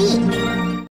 eat.